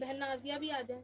बहन नाजिया भी आ जाए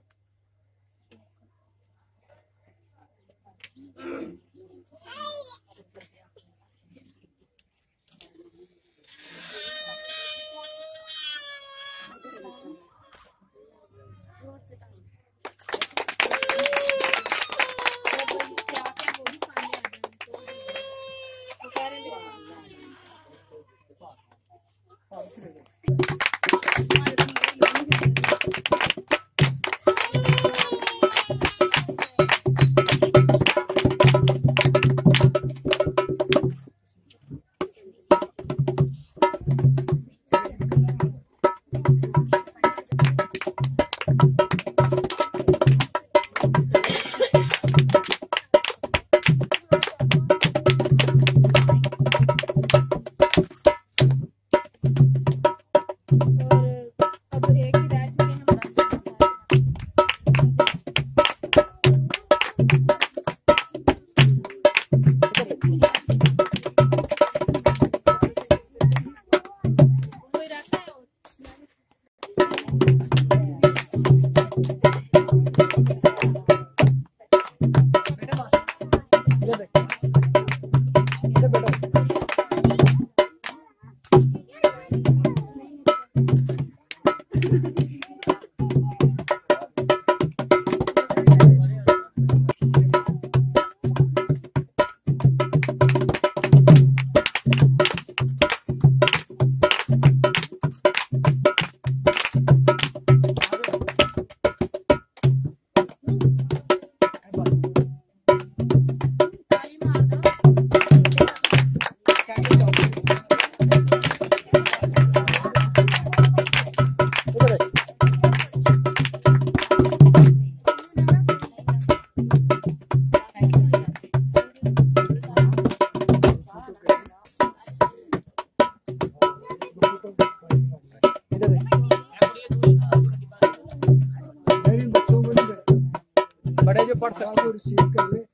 साथ और रिसीव कर ले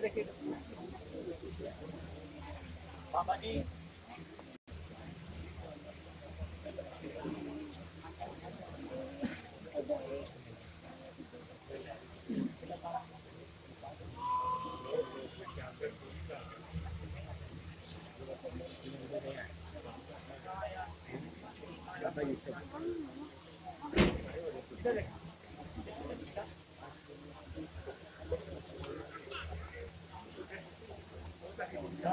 Gracias. ini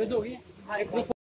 É vai, eu dou aí.